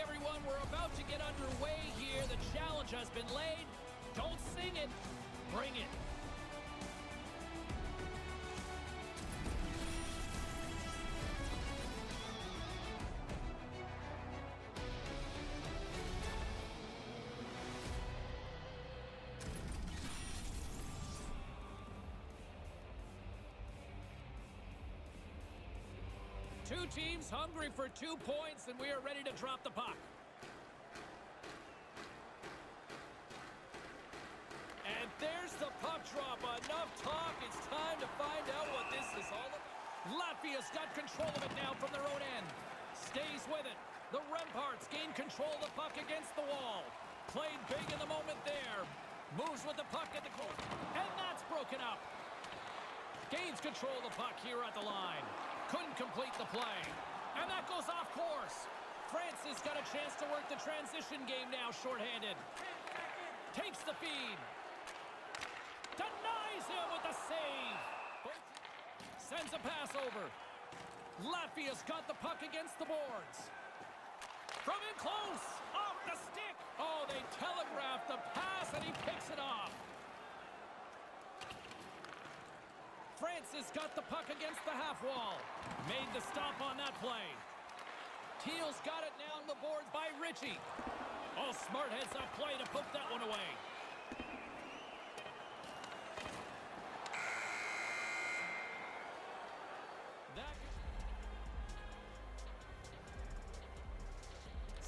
everyone. We're about to get underway here. The challenge has been laid. Don't sing it. Bring it. Two teams hungry for two points, and we are ready to drop the puck. And there's the puck drop. Enough talk. It's time to find out what this is all about. Latvia's got control of it now from their own end. Stays with it. The Remparts gain control of the puck against the wall. Played big in the moment there. Moves with the puck at the corner. And that's broken up. Gains control of the puck here at the line. Couldn't complete the play. And that goes off course. France has got a chance to work the transition game now shorthanded. Takes the feed. Denies him with a save. Sends a pass over. Latvia's got the puck against the boards. From in close. Off the stick. Oh, they telegraphed the pass and he picks it off. Francis got the puck against the half wall. Made the stop on that play. Teal's got it now on the boards by Ritchie. Oh, smart heads up play to put that one away.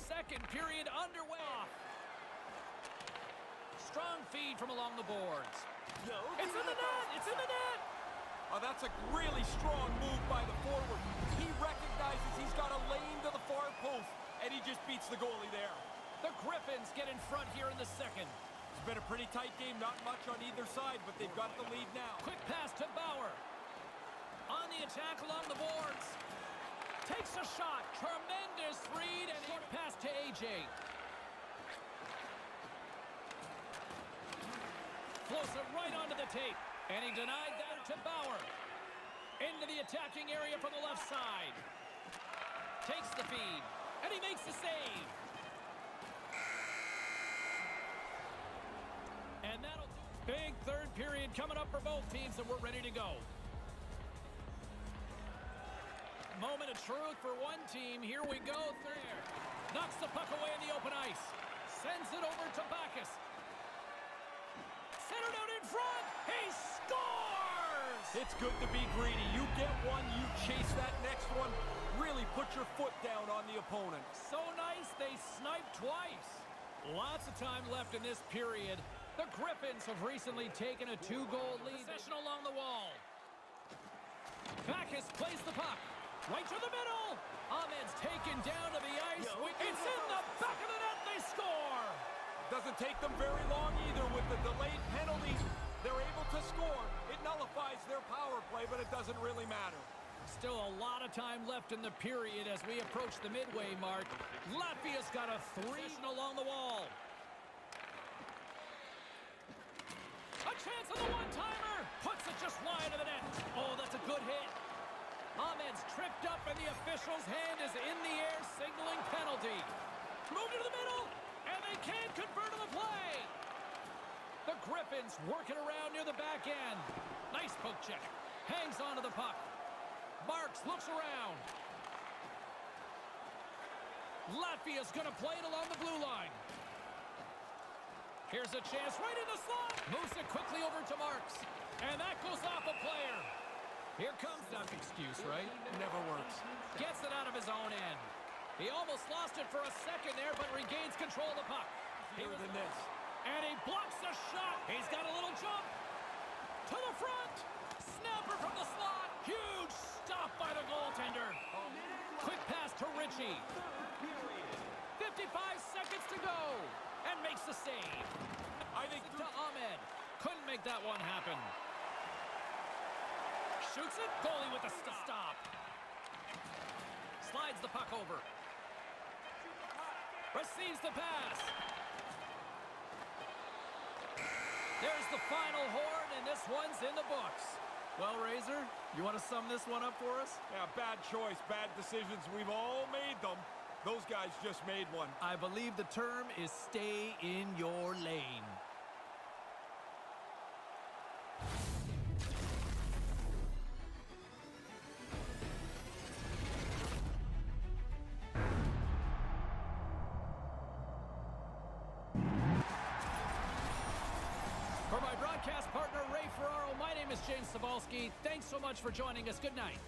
Second period underway. Strong feed from along the boards. It's in the net! It's in the net! Oh, that's a really strong move by the forward. He recognizes he's got a lane to the far post, and he just beats the goalie there. The Griffins get in front here in the second. It's been a pretty tight game, not much on either side, but they've got the lead now. Quick pass to Bauer. On the attack along the boards. Takes a shot. Tremendous read and short pass to AJ. Floats it right onto the tape. And he denied that to Bauer. Into the attacking area from the left side. Takes the feed. And he makes the save. And that'll do. Big third period coming up for both teams, and we're ready to go. Moment of truth for one team. Here we go. There. Knocks the puck away in the open ice. Sends it over to Bacchus. Centered out in front. He scores! It's good to be greedy. You get one, you chase that next one. Really put your foot down on the opponent. So nice, they sniped twice. Lots of time left in this period. The Griffins have recently taken a two-goal lead. Possession along the wall. Bacchus plays the puck. Right to the middle. Ahmed's taken down to the ice. It's in the back of the net. Doesn't take them very long either with the delayed penalty. They're able to score. It nullifies their power play, but it doesn't really matter. Still a lot of time left in the period as we approach the midway mark. Latvia's got a three along the wall. A chance on the one-timer. Puts it just wide of the net. Oh, that's a good hit. Ahmed's tripped up and the official's hand is in the air signaling penalty. Moved to the middle they can't convert on the play. The Griffins working around near the back end. Nice poke check. Hangs onto the puck. Marks looks around. Latvia's going to play it along the blue line. Here's a chance right in the slot. Moves it quickly over to Marks. And that goes off a player. Here comes that excuse, right? Never works. Gets it out of his own end. He almost lost it for a second there, but regains control of the puck. Here than this. And he blocks the shot. He's got a little jump. To the front. Snapper from the slot. Huge stop by the goaltender. Quick pass to Ritchie. 55 seconds to go. And makes the save. I think to Ahmed. Couldn't make that one happen. Shoots it. Goalie with the stop. stop. Slides the puck over. Receives the pass. There's the final horn, and this one's in the books. Well, Razor, you want to sum this one up for us? Yeah, bad choice, bad decisions. We've all made them. Those guys just made one. I believe the term is stay in your lane. Broadcast partner, Ray Ferraro, my name is James Cybulski. Thanks so much for joining us. Good night.